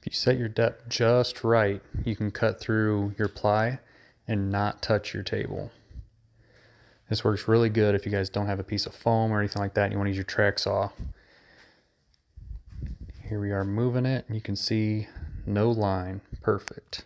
If you set your depth just right, you can cut through your ply and not touch your table. This works really good if you guys don't have a piece of foam or anything like that and you want to use your track saw. Here we are moving it and you can see no line. Perfect.